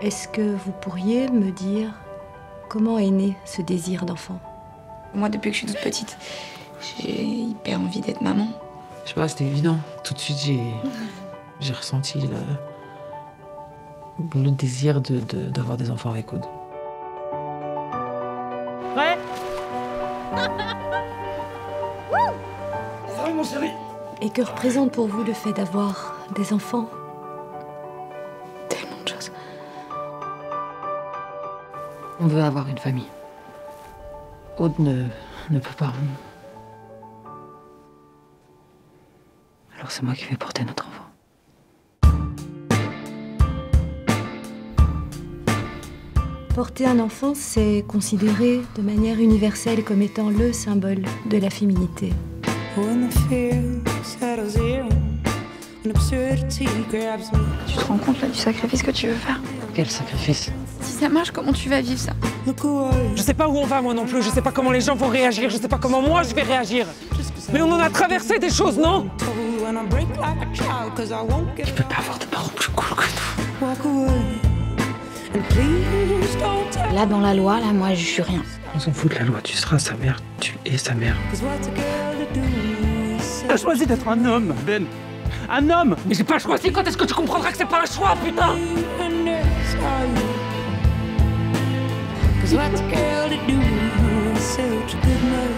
Est-ce que vous pourriez me dire comment est né ce désir d'enfant? Moi, depuis que je suis toute petite, j'ai hyper envie d'être maman. Je sais pas, c'était évident. Tout de suite, j'ai, j'ai ressenti le, le désir de, de- d'avoir des enfants avec Aude. Prêt Et que représente pour vous le fait d'avoir des enfants? Tellement de choses. On veut avoir une famille. Aude ne, ne peut pas. Alors c'est moi qui vais porter notre enfant. Porter un enfant, c'est considéré de manière universelle comme étant le symbole de la féminité. Tu te rends compte là du sacrifice que tu veux faire? Quel sacrifice? Si ça marche, comment tu vas vivre ça. Je sais pas où on va moi non plus, je sais pas comment les gens vont réagir, je sais pas comment moi je vais réagir. Mais on en a traversé des choses, non get peux pas avoir de parents plus cool que nous. walk away. And please don't tell Là, dans la loi, là, moi, je suis rien. On s'en fout de la loi, tu seras sa mère, tu es sa mère. Cause what's a girl to do? T'as choisi d'être un homme, Ben. Un homme Mais j'ai pas choisi, quand est-ce que tu comprendras que c'est pas un choix, putain? Cause a girl to do? Such good night.